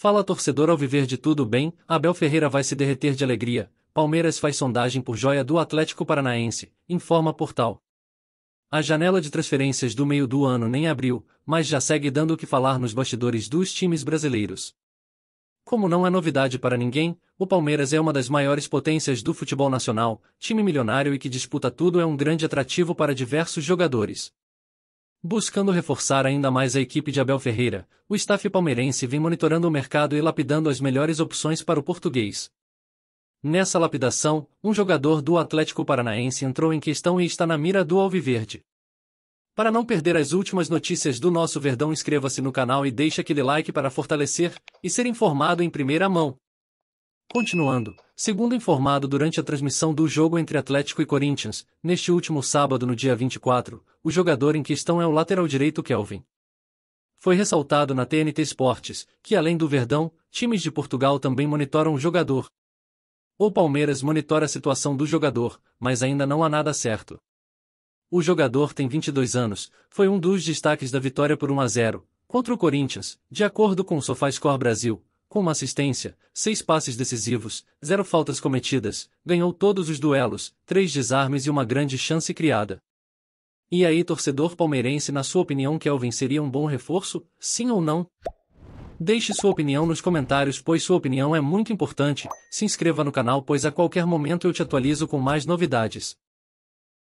Fala torcedor ao viver de tudo bem, Abel Ferreira vai se derreter de alegria. Palmeiras faz sondagem por joia do Atlético Paranaense, informa portal. A janela de transferências do meio do ano nem abriu, mas já segue dando o que falar nos bastidores dos times brasileiros. Como não é novidade para ninguém, o Palmeiras é uma das maiores potências do futebol nacional, time milionário e que disputa tudo é um grande atrativo para diversos jogadores. Buscando reforçar ainda mais a equipe de Abel Ferreira, o staff palmeirense vem monitorando o mercado e lapidando as melhores opções para o português. Nessa lapidação, um jogador do Atlético Paranaense entrou em questão e está na mira do Alviverde. Para não perder as últimas notícias do nosso Verdão, inscreva-se no canal e deixe aquele like para fortalecer e ser informado em primeira mão. Continuando, segundo informado durante a transmissão do jogo entre Atlético e Corinthians, neste último sábado no dia 24, o jogador em questão é o lateral direito Kelvin. Foi ressaltado na TNT Esportes, que além do Verdão, times de Portugal também monitoram o jogador. O Palmeiras monitora a situação do jogador, mas ainda não há nada certo. O jogador tem 22 anos, foi um dos destaques da vitória por 1 a 0 contra o Corinthians, de acordo com o SofaScore Brasil, com uma assistência, seis passes decisivos, zero faltas cometidas, ganhou todos os duelos, três desarmes e uma grande chance criada. E aí, torcedor palmeirense, na sua opinião, Kelvin seria um bom reforço? Sim ou não? Deixe sua opinião nos comentários, pois sua opinião é muito importante. Se inscreva no canal, pois a qualquer momento eu te atualizo com mais novidades.